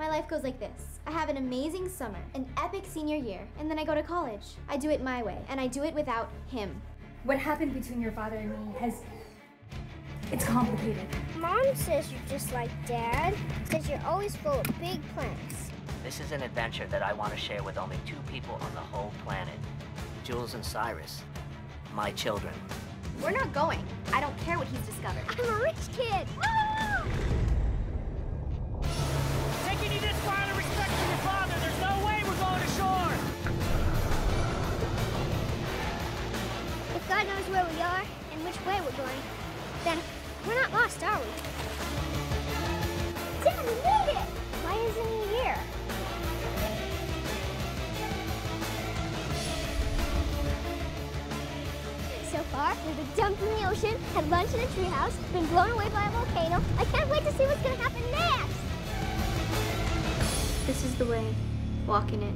My life goes like this. I have an amazing summer, an epic senior year, and then I go to college. I do it my way, and I do it without him. What happened between your father and me has. It's complicated. Mom says you're just like Dad. Says you're always full of big plans. This is an adventure that I want to share with only two people on the whole planet Jules and Cyrus, my children. We're not going. I don't care what he's discovered. I'm a rich kid. where we are and which way we're going, then we're not lost, are we? Dad, we made it! Why isn't he here? So far, we've been dumped in the ocean, had lunch in a treehouse, been blown away by a volcano. I can't wait to see what's gonna happen next! This is the way. Walk in it.